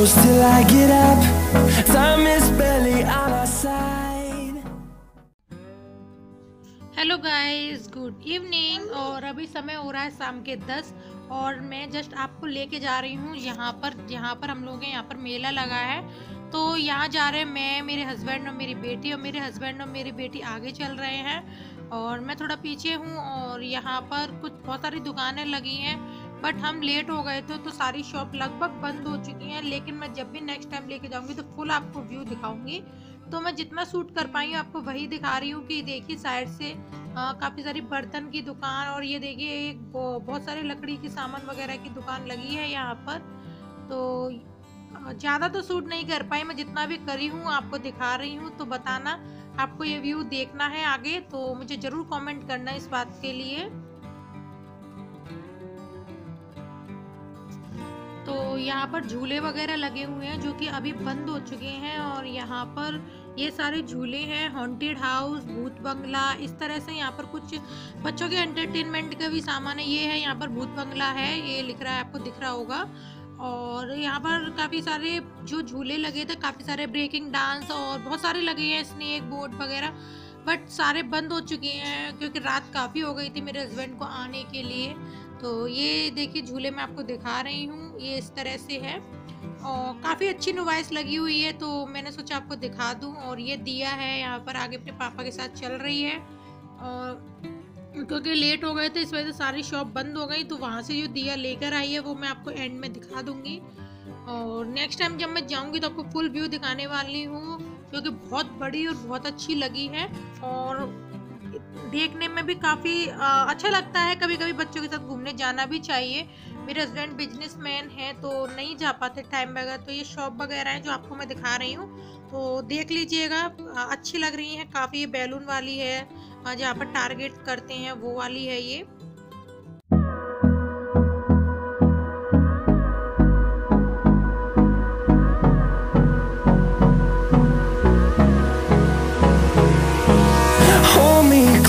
close till I get up. Time is barely on our side. Hello guys good evening और अभी समय हो रहा है शाम के 10 और मैं जस्ट आपको लेके जा रही हूँ यहाँ पर यहाँ पर हम लोग हैं, यहाँ पर मेला लगा है। तो यहाँ जा रहे हैं मैं, मेरे हस्बैंड और मेरी बेटी और मेरे हस्बैंड और मेरी बेटी आगे चल रहे हैं। और मैं थोड़ा पीछे हूँ और यहाँ पर कुछ बहुत सारी दुकानें लगी हैं। बट हम लेट हो गए थे तो सारी शॉप लगभग बंद हो चुकी हैं। लेकिन मैं जब भी नेक्स्ट टाइम लेके जाऊँगी तो फुल आपको व्यू दिखाऊँगी। तो मैं जितना सूट कर पाई हूँ, आपको वही दिखा रही हूँ कि देखिए साइड से काफ़ी सारी बर्तन की दुकान और ये देखिए, एक बहुत सारे लकड़ी के सामान वगैरह की दुकान लगी है यहाँ पर। तो ज़्यादा तो सूट नहीं कर पाई, मैं जितना भी करी हूँ, आपको दिखा रही हूँ। तो बताना, आपको ये व्यू देखना है आगे तो मुझे ज़रूर कमेंट करना इस बात के लिए। तो यहाँ पर झूले वगैरह लगे हुए हैं, जो कि अभी बंद हो चुके हैं और यहाँ पर ये सारे झूले हैं हॉन्टेड हाउस भूत बंगला, इस तरह से यहाँ पर कुछ बच्चों के एंटरटेनमेंट का भी सामान है। ये है, यहाँ पर भूत बंगला है, ये लिख रहा है आपको, दिख रहा होगा। और यहाँ पर काफ़ी सारे जो झूले लगे थे, काफ़ी सारे ब्रेकिंग डांस और बहुत सारे लगे हैं स्नेक बोर्ड वगैरह बट सारे बंद हो चुके हैं, क्योंकि रात काफ़ी हो गई थी मेरे हस्बैंड को आने के लिए। तो ये देखिए, झूले मैं आपको दिखा रही हूँ। ये इस तरह से है। और काफ़ी अच्छी नुवाइस लगी हुई है तो मैंने सोचा आपको दिखा दूँ। और ये दिया है, यहाँ पर आगे अपने पापा के साथ चल रही है। और क्योंकि लेट हो गए थे, इस वजह से सारी शॉप बंद हो गई तो वहाँ से जो दिया लेकर आई है, वो मैं आपको एंड में दिखा दूँगी। और नेक्स्ट टाइम जब मैं जाऊँगी तो आपको फुल व्यू दिखाने वाली हूँ, क्योंकि बहुत बड़ी और बहुत अच्छी लगी है। और देखने में भी काफ़ी अच्छा लगता है। कभी कभी बच्चों के साथ घूमने जाना भी चाहिए। मेरे हस्बैंड बिजनेसमैन हैं तो नहीं जा पाते टाइम वगैरह। तो ये शॉप वगैरह हैं जो आपको मैं दिखा रही हूँ तो देख लीजिएगा। अच्छी लग रही है, काफ़ी बैलून वाली है। जहाँ पर टारगेट करते हैं, वो वाली है ये।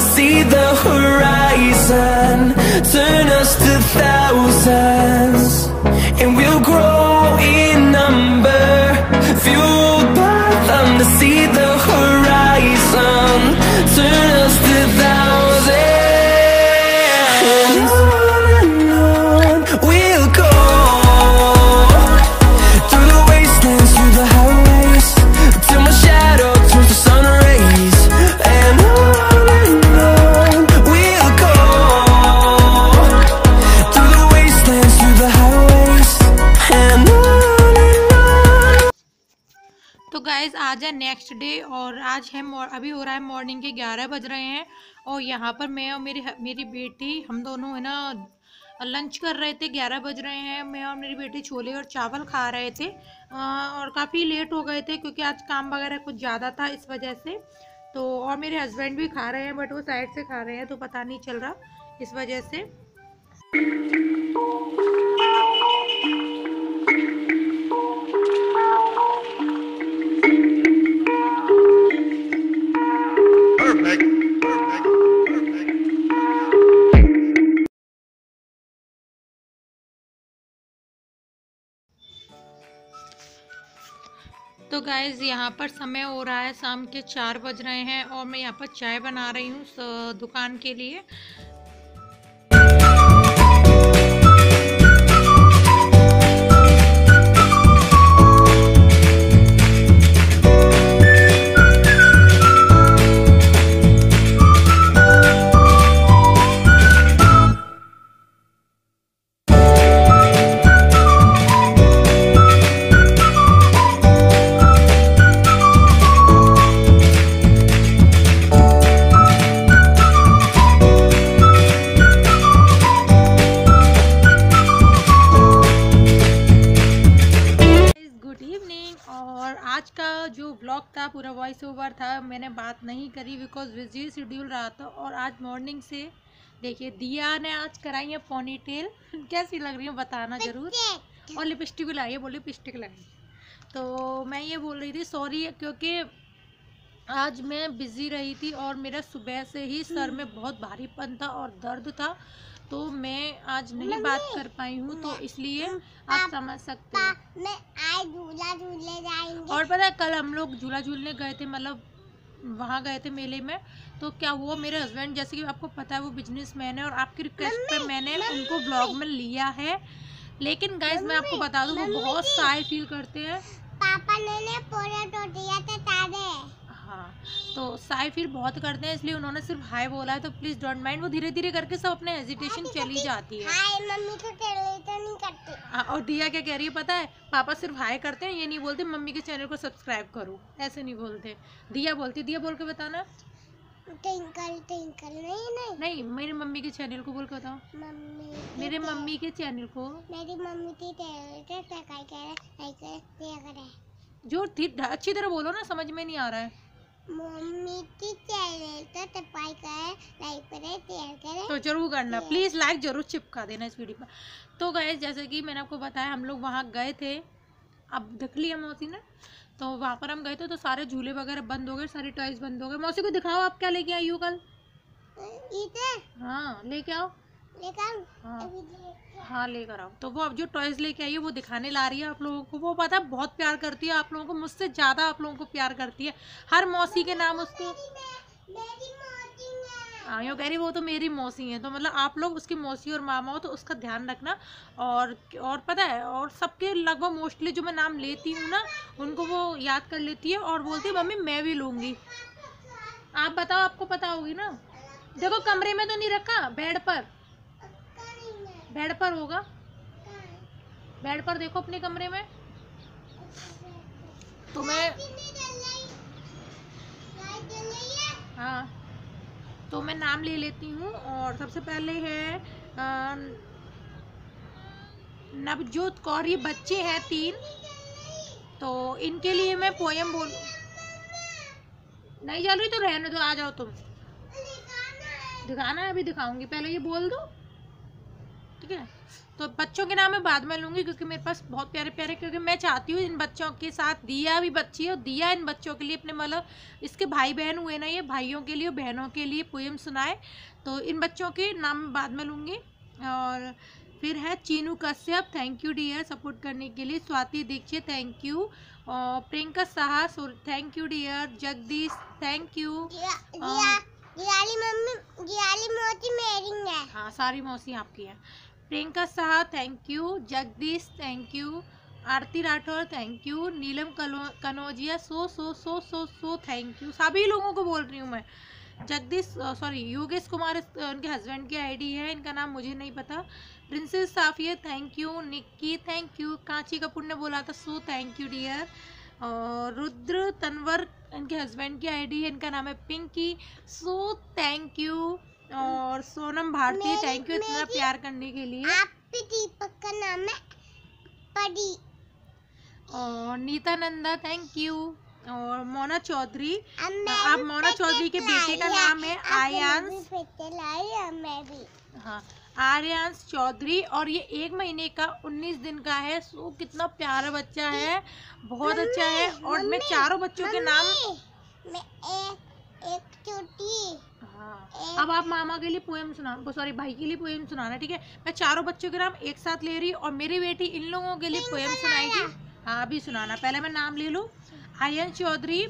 see the आज है नेक्स्ट डे और आज है अभी हो रहा है मॉर्निंग के ग्यारह बज रहे हैं और यहाँ पर मैं और मेरी मेरी बेटी, हम दोनों है ना लंच कर रहे थे, ग्यारह बज रहे हैं। मैं और मेरी बेटी छोले और चावल खा रहे थे। और काफ़ी लेट हो गए थे क्योंकि आज काम वगैरह कुछ ज़्यादा था इस वजह से। तो और मेरे हस्बैंड भी खा रहे हैं बट वो साइड से खा रहे हैं तो पता नहीं चल रहा इस वजह से। तो गाइज़ यहाँ पर समय हो रहा है, शाम के चार बज रहे हैं और मैं यहाँ पर चाय बना रही हूँ दुकान के लिए। ओवर था मैंने बात नहीं करी बिकॉज़ बिज़ी शेड्यूल रहा था और आज मॉर्निंग से देखिए दिया ने आज कराई है पोनी टेल कैसी लग रही है बताना ज़रूर। और लिपस्टिक भी लाई है बोली लिपस्टिक लाई तो मैं ये बोल रही थी सॉरी क्योंकि आज मैं बिज़ी रही थी और मेरा सुबह से ही सर में बहुत भारीपन था और दर्द था। तो मैं आज नहीं बात कर पाई हूँ तो इसलिए आप समझ सकते हैं। मैं आज झूला झूलने जाएँगे। और पता है कल हम लोग झूला झूलने गए थे मतलब वहाँ गए थे मेले में तो क्या हुआ मेरे हस्बैंड जैसे कि आपको पता है वो बिज़नेस मैन है और आपकी रिक्वेस्ट पर मैंने उनको ब्लॉग में लिया है। लेकिन गाइज़ मैं आपको बता दूँ वो बहुत साय फील करते हैं। पापा ने पूरा तो दिया था हाँ तो साई फिर बहुत करते हैं इसलिए उन्होंने सिर्फ़ हाय बोला है तो प्लीज़ डोंट माइंड वो धीरे धीरे करके सब अपने हेजिटेशन चली जाती है। हाय मम्मी तो नहीं करती। हाँ और दिया क्या कह रही है पता है? पापा सिर्फ़ हाय करते हैं ये नहीं बोलते मम्मी के चैनल को सब्सक्राइब करो। ऐसे नहीं बोलते। दिया बोलती दिया बोल के बताना। ट्विंकल ट्विंकल नहीं नहीं। नहीं मेरी मम्मी के चैनल को बोल के बताओ। मम्मी मेरे मम्मी के चैनल को। मेरी मम्मी की जो अच्छी तरह बोलो ना समझ में नहीं आ रहा है। मम्मी की चैनल तो सब्सक्राइब करें लाइक करें शेयर करें। तो ज़रूर करना प्लीज़ लाइक ज़रूर चिपका देना इस वीडियो पर तो गए जैसे कि मैंने आपको बताया हम लोग वहाँ गए थे अब देख लिया मौसी ने तो वहाँ पर हम गए थे तो सारे झूले वगैरह बंद हो गए सारे टॉयज बंद हो गए। मौसी को दिखाओ आप क्या लेके आई हो कल? हाँ लेके आओ। लेकर हाँ। हाँ लेकर आओ तो वो अब जो टॉयज लेके आई है वो दिखाने ला रही है आप लोगों को। वो पता है बहुत प्यार करती है आप लोगों को मुझसे ज़्यादा आप लोगों को प्यार करती है। हर मौसी के नाम उसको हाँ। यो कह रही वो तो मेरी मौसी है। तो मतलब आप लोग उसकी मौसी और मामा हो तो उसका ध्यान रखना। और और पता है और सबके लगभग मोस्टली जो मैं नाम लेती हूँ ना उनको वो याद कर लेती है और बोलती है मम्मी मैं भी लूँगी। आप बताओ आपको पता होगी ना? देखो कमरे में तो नहीं रखा बेड पर। बेड पर होगा? बेड पर देखो अपने कमरे में। तो मैं हाँ। तो मैं नाम ले लेती हूँ और सबसे पहले है नवजोत कौर। ये बच्चे हैं तीन। तो इनके लिए मैं पोयम बोल नहीं, चल रही तो रहने दो, आ जाओ तुम। दिखाना है, अभी दिखाऊँगी। पहले ये बोल दो। ठीक है? तो बच्चों के नाम मैं बाद में लूँगी क्योंकि मेरे पास बहुत प्यारे प्यारे क्योंकि मैं चाहती हूँ इन बच्चों के साथ दिया भी बच्ची है और दिया इन बच्चों के लिए अपने मतलब इसके भाई बहन हुए ना ये भाइयों के लिए बहनों के लिए पोएम सुनाए। तो इन बच्चों के नाम बाद में लूँगी। और फिर है Cheenu Kashyap thank you dear support करने के लिए। स्वाति दीक्षित थैंक यू और Priyanka Saha thank you dear Jagdish thank you mummy मौसी मेरी है। हाँ सारी मौसी आपकी है। Priyanka Shah thank you Jagdish thank you Aarti Rathore thank you Neelam Kanojia so so so so so thank you सभी लोगों को बोल रही हूँ मैं। जगदीश सॉरी योगेश कुमार उनके हस्बैंड की आईडी है। इनका नाम मुझे नहीं पता। Princess Safia thank you Nikki thank you Kanchi Kapoor ने बोला था सो थैंक यू डियर और रुद्र तनवर, इनके हस्बैंड की आईडी है। इनका नाम है पिंकी। सो थैंक यू और सोनम भारती थैंक यू इतना प्यार करने के लिए। आपके दीपक का नाम है परी। और नीता नंदा थैंक यू और मोना चौधरी आप मोना चौधरी के बेटे का नाम है आयांश। हाँ आर्यांश चौधरी और ये एक महीने का उन्नीस दिन का है। सो कितना प्यारा बच्चा है बहुत अच्छा है। और मैं चारों बच्चों के नाम मम्मी, मैं एक एक छोटी हाँ अब आप मामा के लिए पोएम सुना सॉरी भाई के लिए पोएम सुनाना ठीक है? मैं चारों बच्चों के नाम एक साथ ले रही और मेरी बेटी इन लोगों के लिए पोएम सुनाएगी। हाँ अभी सुनाना। पहले मैं नाम ले लूँ। आयन चौधरी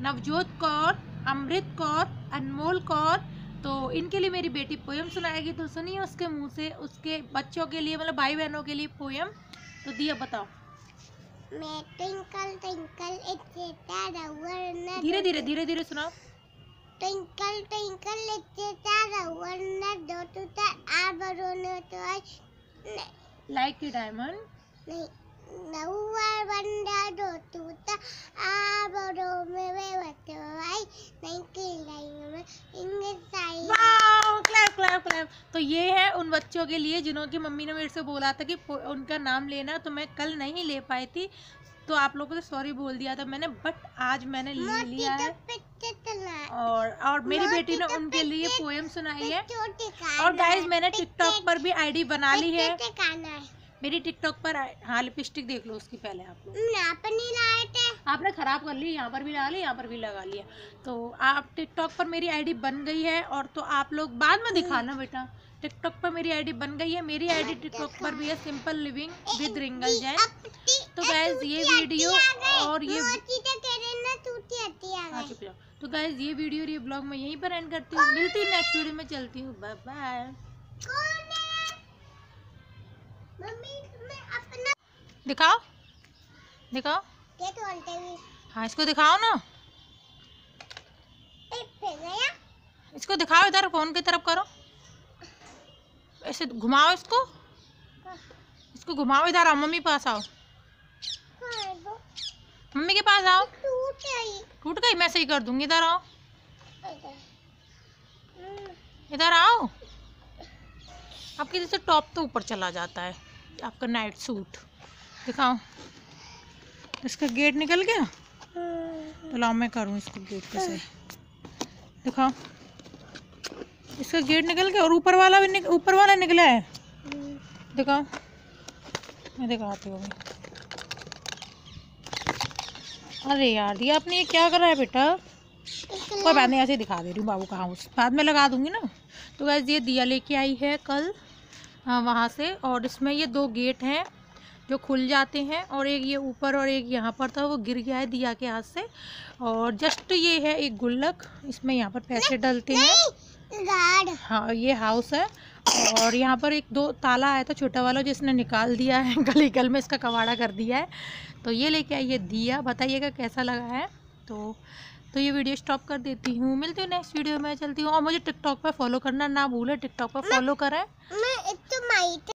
नवजोत कौर अमृत कौर अनमोल कौर। तो इनके लिए मेरी बेटी पोएम सुनाएगी। तो सुनिए उसके मुँह से उसके बच्चों के लिए मतलब भाई बहनों के लिए पोएम तो दिया बताओ। मैं ट्विंकल ट्विंकल धीरे धीरे धीरे धीरे सुनाओ। ट्विंकल ट्विंकल लिटिल स्टार वरना दो टू ता आबरोनो तो आई लाइक ए डायमंड नहीं नौवर बंदा दो टू ता आबरो में वे बतो आई नहीं किलाई में इंग्लिश आई। वाओ क्लैप क्लैप क्लैप तो ये है उन बच्चों के लिए जिन्हों की मम्मी ने मेरे से बोला था कि उनका नाम लेना तो मैं कल नहीं ले पाई थी। तो आप लोगों से सॉरी बोल दिया था मैंने बट आज मैंने ले लिया तो है। और और मेरी बेटी ने तो उनके लिए पोएम सुनाई है। और गाइस मैंने टिकटॉक पर भी आईडी बना ली है। मेरी टिकटॉक पर हाँ लिपस्टिक देख लो उसकी पहले आप लोग। यहाँ पर नहीं लाए थे। आपने ख़राब कर ली यहाँ पर भी लगा ली यहाँ पर भी लगा लिया। तो आप टिकटॉक पर मेरी आईडी बन गई है और तो आप लोग बाद में दिखाना बेटा। टिकटॉक पर मेरी आईडी बन गई है मेरी आईडी टिकटॉक पर भी है simple living with Ringal Jain तो guys, ये वीडियो और ये- हाँ तो गाइज़ ये वीडियो और ये ब्लॉग मैं यहीं पर एंड करती हूँ। मिलती हूँ नेक्स्ट वीडियो में चलती हूँ। बाय बाय दिखाओ। दिखाओ। हाँ इसको दिखाओ ना। इसको दिखाओ इधर फ़ोन की तरफ़ करो। ऐसे घुमाओ इसको। इसको घुमाओ इधर आओ मम्मी पास आओ। मम्मी के पास आओ। टूट गई। मैं सही कर दूँगी। इधर आओ। इधर। आओ। आपके जैसे टॉप तो ऊपर चला जाता है आपका नाइट सूट। दिखाओ। इसका गेट निकल गया? तो लाओ मैं करूँ इसको गेट पे से। दिखाओ। इसका गेट निकल गया और ऊपर वाला भी ऊपर वाला निकला है। दिखाओ। मैं दिखाती हूँ अभी। अरे यार दिया आपने ये क्या करा है बेटा कोई बात नहीं ऐसे ही दिखा दे रही हूँ बाबू का हाउस बाद में लगा दूँगी ना तो गैस ये दिया लेके आई है कल हाँ, वहाँ से और इसमें ये दो गेट हैं जो खुल जाते हैं और एक ये ऊपर और एक यहाँ पर था वो गिर गया है दिया के हाथ से और जस्ट ये है एक गुल्लक इसमें यहाँ पर पैसे डलते हैं हाँ ये हाउस है और यहाँ पर एक दो ताला आया था छोटा वाला जिसने निकाल दिया है गली गल में इसका कवाड़ा कर दिया है। तो ये लेके आइए दिया, बताइएगा कैसा लगा है। तो तो ये वीडियो स्टॉप कर देती हूँ। मिलती हूँ नेक्स्ट वीडियो में, चलती हूँ। और मुझे टिकटॉक पर फॉलो करना ना भूलें, टिकटॉक पर फॉलो करें।